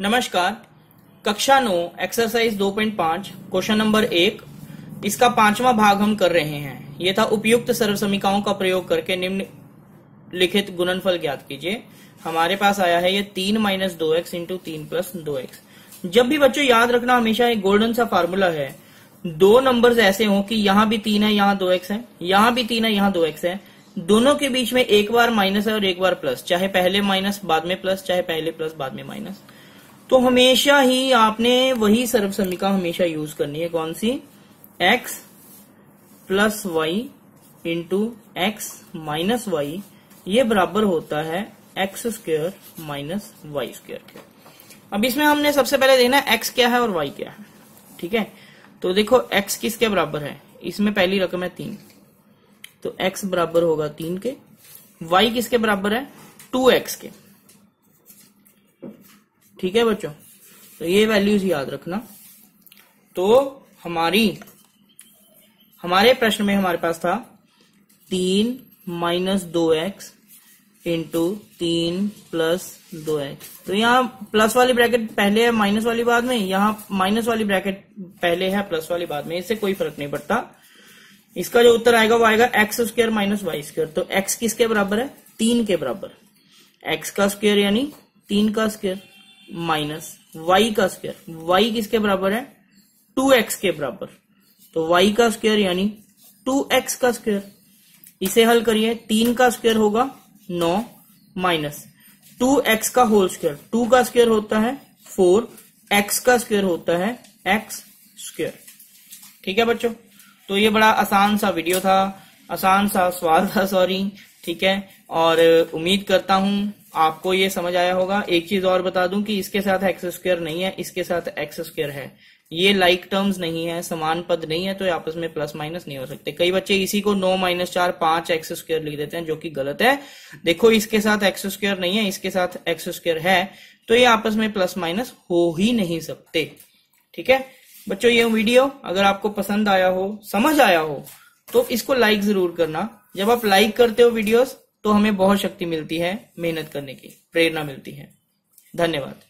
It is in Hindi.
नमस्कार, कक्षा नौ एक्सरसाइज 2.5 क्वेश्चन नंबर एक, इसका पांचवा भाग हम कर रहे हैं। ये था उपयुक्त सर्व समीकाओं का प्रयोग करके निम्न लिखित गुणनफल ज्ञात कीजिए। हमारे पास आया है ये तीन माइनस दो एक्स इंटू तीन प्लस दो एक्स। जब भी बच्चों याद रखना, हमेशा एक गोल्डन सा फार्मूला है। दो नंबर्स ऐसे हो कि यहाँ भी तीन है, यहाँ दो एक्स है, यहाँ भी तीन है, यहाँ दो एक्स है। दोनों के बीच में एक बार माइनस है और एक बार प्लस चाहे पहले माइनस बाद में प्लस चाहे पहले प्लस बाद में माइनस तो हमेशा ही आपने वही सर्व समीका हमेशा यूज़ करनी है। कौन सी? X plus y into x minus y ये बराबर होता है x square minus y square के। अब इसमें हमने सबसे पहले देखना x क्या है और वाई क्या है। ठीक है? तो देखो एक्स किसके बराबर है? इसमें पहली रकम है तीन। तो एक्स बराबर होगा तीन के। वाई किसके बराबर है? टू एक्स के। ठीक है बच्चों? तो ये वैल्यूज़ याद रखना। तो हमारी, हमारे प्रश्न में हमारे पास था, तीन माइनस दो एक्स इंटू तीन प्लस दो एक्स तो यहाँ प्लस वाली ब्रैकेट पहले है माइनस वाली बाद में, यहाँ माइनस वाली ब्रैकेट पहले है प्लस वाली बाद में। इससे कोई फ़र्क नहीं पड़ता। इसका जो उत्तर आएगा, वो आएगा x square minus y square तो एक्स किसके बराबर है? तीन के बराबर। एक्स का स्क्र यानी तीन का स्क्र माइनस वाई का स्क्र वाई किसके बराबर है? टू एक्स के बराबर। तो वाई का स्क्र यानी टू एक्स का स्क्र इसे हल करिए, तीन का स्क्र होगा नौ माइनस टू एक्स का होल स्क्र टू का स्क्र होता है फोर एक्स का स्क्र होता है एक्स स्क्र ठीक है बच्चों? तो ये बड़ा आसान सा वीडियो था। आसान सा सवाल था सॉरी ठीक है? और उम्मीद करता हूँ आपको ये समझ आया होगा। एक चीज़ और बता दूँ कि इसके साथ एक्स स्क्र नहीं है, इसके साथ एक्स स्क्र है। ये लाइक like टर्म्स नहीं है, समान पद नहीं है तो आपस में प्लस माइनस नहीं हो सकते। कई बच्चे इसी को नौ माइनस चार, पाँच एक्स स्क्र लिख देते हैं, जो कि गलत है। देखो, इसके साथ एक्स स्क्र नहीं है, इसके साथ एक्स स्क्र है तो ये आपस में प्लस माइनस हो ही नहीं सकते। ठीक है? बच्चों, ये वीडियो अगर आपको पसंद आया हो, समझ आया हो तो इसको लाइक ज़रूर करना। जब आप लाइक करते हो वीडियोस तो हमें बहुत शक्ति मिलती है मेहनत करने की, प्रेरणा मिलती है। धन्यवाद।